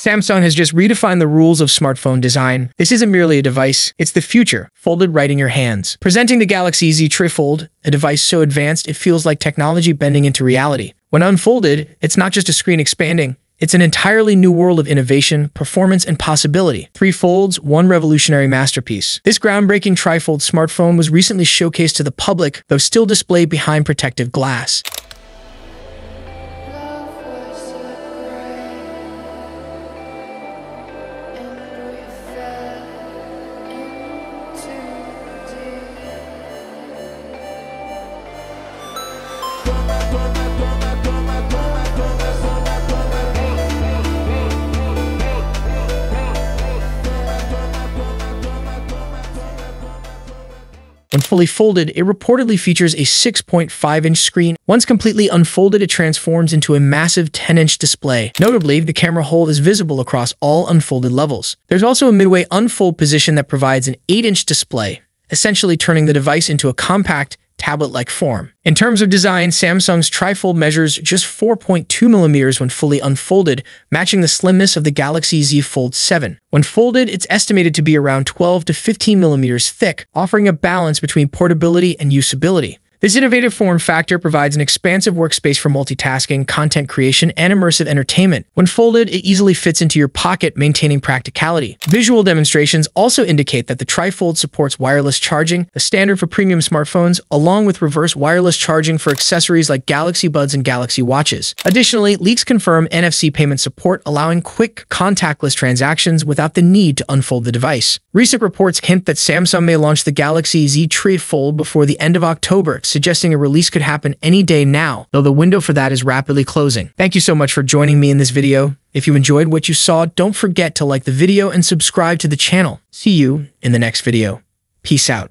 Samsung has just redefined the rules of smartphone design. This isn't merely a device, it's the future, folded right in your hands. Presenting the Galaxy Z Trifold, a device so advanced it feels like technology bending into reality. When unfolded, it's not just a screen expanding, it's an entirely new world of innovation, performance, and possibility. Three folds, one revolutionary masterpiece. This groundbreaking trifold smartphone was recently showcased to the public, though still displayed behind protective glass. When fully folded, it reportedly features a 6.5-inch screen. Once completely unfolded, it transforms into a massive 10-inch display. Notably, the camera hole is visible across all unfolded levels. There's also a midway unfold position that provides an 8-inch display, essentially turning the device into a compact, tablet-like form. In terms of design, Samsung's trifold measures just 4.2 millimeters when fully unfolded, matching the slimness of the Galaxy Z Fold 7. When folded, it's estimated to be around 12 to 15 millimeters thick, offering a balance between portability and usability. This innovative form factor provides an expansive workspace for multitasking, content creation, and immersive entertainment. When folded, it easily fits into your pocket, maintaining practicality. Visual demonstrations also indicate that the Trifold supports wireless charging, a standard for premium smartphones, along with reverse wireless charging for accessories like Galaxy Buds and Galaxy Watches. Additionally, leaks confirm NFC payment support, allowing quick, contactless transactions without the need to unfold the device. Recent reports hint that Samsung may launch the Galaxy Z Trifold before the end of October, suggesting a release could happen any day now, though the window for that is rapidly closing. Thank you so much for joining me in this video. If you enjoyed what you saw, don't forget to like the video and subscribe to the channel. See you in the next video. Peace out.